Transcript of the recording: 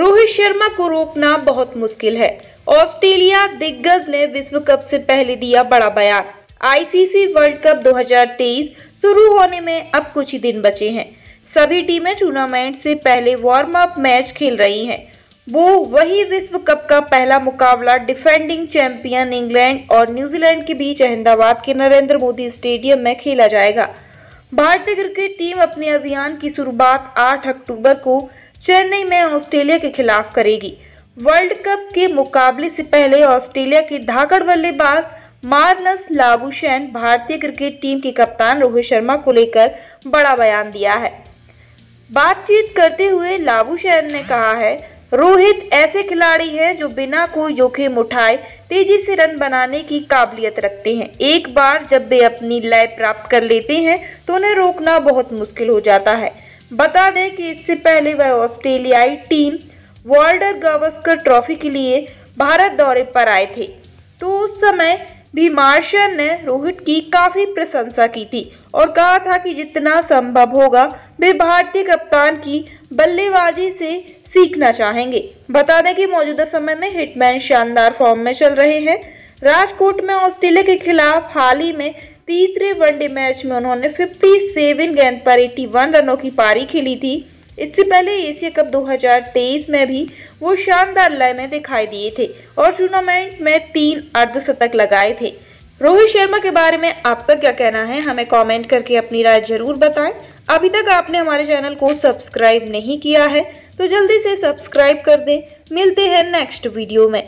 रोहित शर्मा को रोकना बहुत मुश्किल है। ऑस्ट्रेलिया दिग्गज ने विश्व कप से पहले दिया बड़ा बयान। आईसीसी वर्ल्ड कप 2023 शुरू होने में अब कुछ ही दिन बचे हैं। सभी टीमें टूर्नामेंट से पहले वार्म अप मैच खेल रही हैं। वो वही विश्व कप का पहला मुकाबला डिफेंडिंग चैंपियन इंग्लैंड और न्यूजीलैंड के बीच अहमदाबाद के नरेंद्र मोदी स्टेडियम में खेला जाएगा। भारतीय क्रिकेट टीम अपने अभियान की शुरुआत 8 अक्टूबर को चेन्नई में ऑस्ट्रेलिया के खिलाफ करेगी। वर्ल्ड कप के मुकाबले से पहले ऑस्ट्रेलिया के धाकड़ बल्लेबाज मार्नस लाबुशैन भारतीय क्रिकेट टीम के कप्तान रोहित शर्मा को लेकर बड़ा बयान दिया है। बातचीत करते हुए लाबुशैन ने कहा है, रोहित ऐसे खिलाड़ी हैं जो बिना कोई जोखिम उठाए तेज़ी से रन बनाने की काबिलियत रखते हैं। एक बार जब वे अपनी लय प्राप्त कर लेते हैं तो उन्हें रोकना बहुत मुश्किल हो जाता है। बता दें कि इससे पहले वह ऑस्ट्रेलियाई टीम वर्ल्डर गावस्कर ट्रॉफी के लिए भारत दौरे पर आए थे। तो उस समय भी मार्शल ने रोहित की काफ़ी प्रशंसा की थी और कहा था कि जितना संभव होगा, वे भारतीय कप्तान की बल्लेबाजी से सीखना चाहेंगे। बता दें कि मौजूदा समय में हिटमैन शानदार फॉर्म में चल रहे हैं। राजकोट में ऑस्ट्रेलिया के खिलाफ हाल ही में तीसरे वनडे मैच में उन्होंने 57 गेंद पर 81 रनों की पारी खेली थी। इससे पहले एशिया कप 2023 में भी वो शानदार लय में दिखाई दिए थे और टूर्नामेंट में तीन अर्धशतक लगाए थे। रोहित शर्मा के बारे में आपका क्या कहना है? हमें कमेंट करके अपनी राय ज़रूर बताएँ। अभी तक आपने हमारे चैनल को सब्सक्राइब नहीं किया है तो जल्दी से सब्सक्राइब कर दें। मिलते हैं नेक्स्ट वीडियो में।